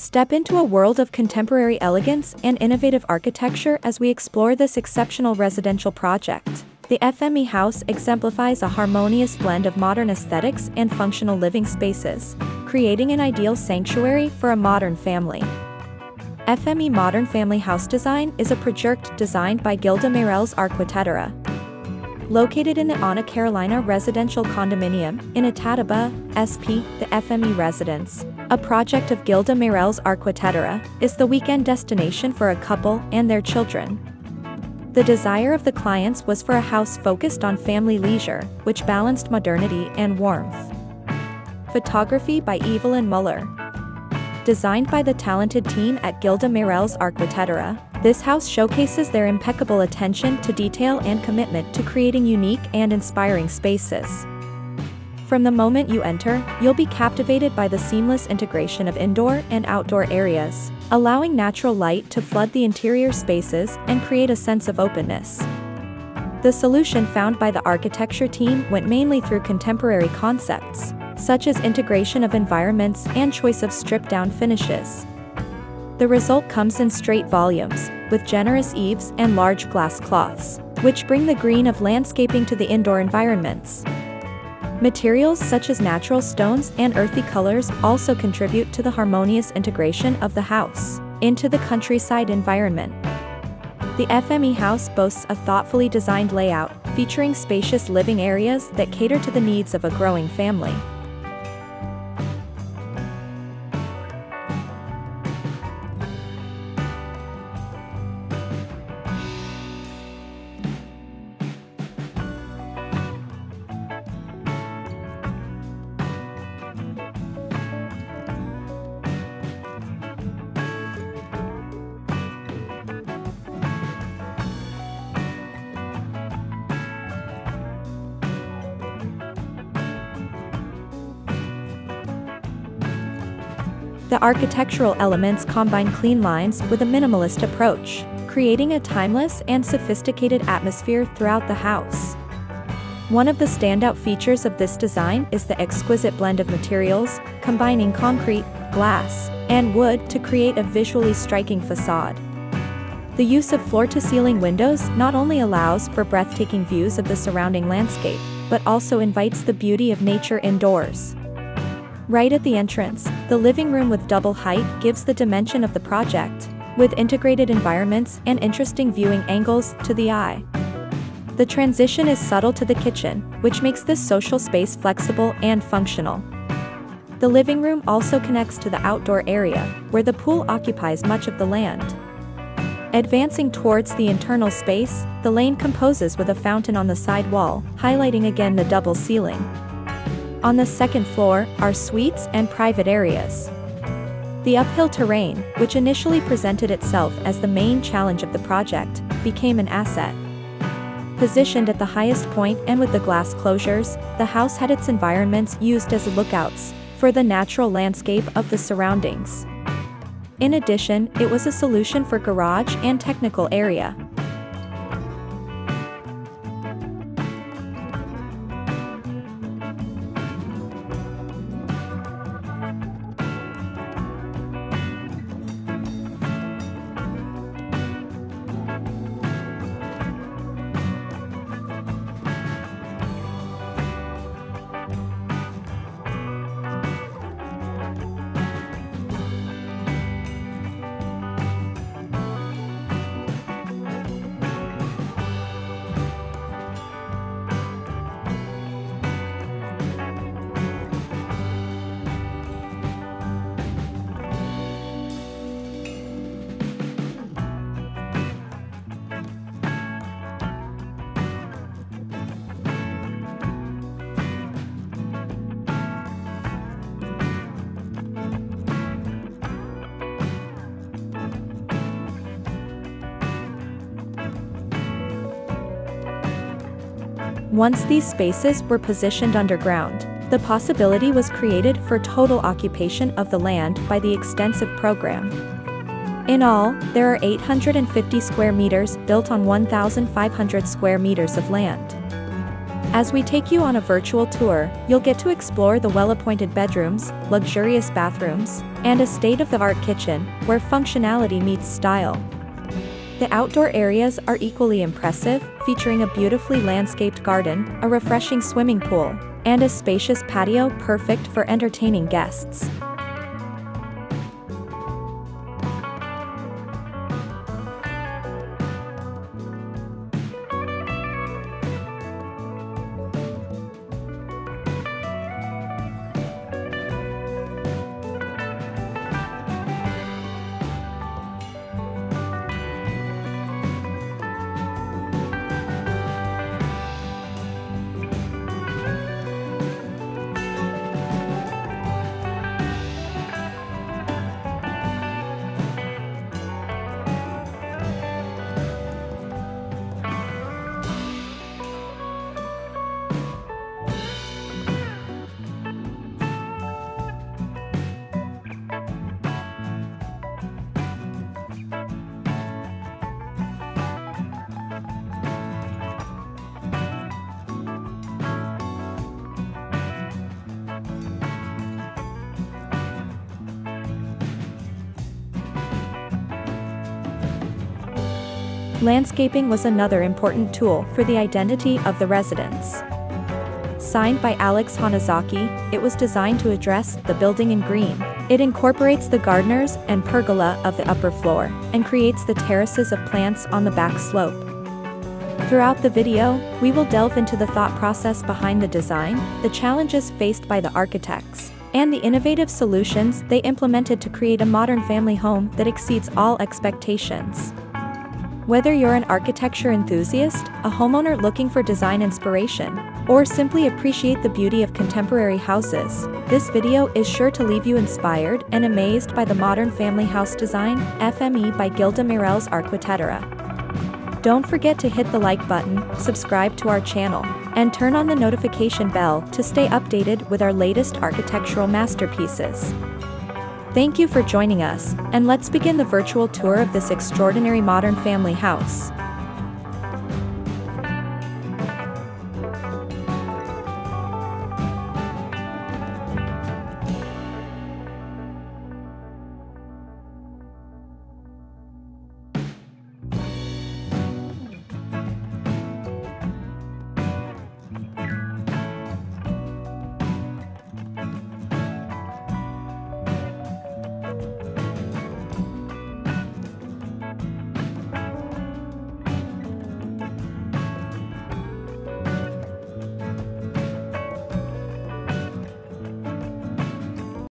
Step into a world of contemporary elegance and innovative architecture as we explore this exceptional residential project. The FME house exemplifies a harmonious blend of modern aesthetics and functional living spaces, creating an ideal sanctuary for a modern family. FME Modern Family House Design is a project designed by Gilda Meirelles Arquitetura. Located in the Ana Carolina residential condominium in Itatiba, SP, the FME residence, a project of Gilda Meirelles Arquitetura, is the weekend destination for a couple and their children. The desire of the clients was for a house focused on family leisure, which balanced modernity and warmth. Photography by Evelyn Muller. Designed by the talented team at Gilda Meirelles Arquitetura, this house showcases their impeccable attention to detail and commitment to creating unique and inspiring spaces. From the moment you enter, you'll be captivated by the seamless integration of indoor and outdoor areas, allowing natural light to flood the interior spaces and create a sense of openness. The solution found by the architecture team went mainly through contemporary concepts, such as integration of environments and choice of stripped-down finishes. The result comes in straight volumes, with generous eaves and large glass cloths, which bring the green of landscaping to the indoor environments. Materials such as natural stones and earthy colors also contribute to the harmonious integration of the house into the countryside environment. The FME house boasts a thoughtfully designed layout, featuring spacious living areas that cater to the needs of a growing family. The architectural elements combine clean lines with a minimalist approach, creating a timeless and sophisticated atmosphere throughout the house. One of the standout features of this design is the exquisite blend of materials, combining concrete, glass, and wood to create a visually striking facade. The use of floor-to-ceiling windows not only allows for breathtaking views of the surrounding landscape, but also invites the beauty of nature indoors. Right at the entrance, the living room with double height gives the dimension of the project, with integrated environments and interesting viewing angles to the eye. The transition is subtle to the kitchen, which makes this social space flexible and functional. The living room also connects to the outdoor area, where the pool occupies much of the land. Advancing towards the internal space, the lane composes with a fountain on the side wall, highlighting again the double ceiling. On the second floor are suites and private areas. The uphill terrain, which initially presented itself as the main challenge of the project, became an asset. Positioned at the highest point and with the glass closures, the house had its environments used as lookouts for the natural landscape of the surroundings. In addition, it was a solution for garage and technical area, Once these spaces were positioned underground, the possibility was created for total occupation of the land by the extensive program. In all, there are 850 square meters built on 1,500 square meters of land. As we take you on a virtual tour, you'll get to explore the well-appointed bedrooms, luxurious bathrooms, and a state-of-the-art kitchen, where functionality meets style. The outdoor areas are equally impressive, featuring a beautifully landscaped garden, a refreshing swimming pool, and a spacious patio perfect for entertaining guests. Landscaping was another important tool for the identity of the residence. Signed by Alex Hanazaki, it was designed to address the building in green. It incorporates the gardeners and pergola of the upper floor, and creates the terraces of plants on the back slope. Throughout the video, we will delve into the thought process behind the design, the challenges faced by the architects, and the innovative solutions they implemented to create a modern family home that exceeds all expectations. Whether you're an architecture enthusiast, a homeowner looking for design inspiration, or simply appreciate the beauty of contemporary houses, this video is sure to leave you inspired and amazed by the modern family house design, FME by Gilda Meirelles Arquitetura. Don't forget to hit the like button, subscribe to our channel, and turn on the notification bell to stay updated with our latest architectural masterpieces. Thank you for joining us, and let's begin the virtual tour of this extraordinary modern family house.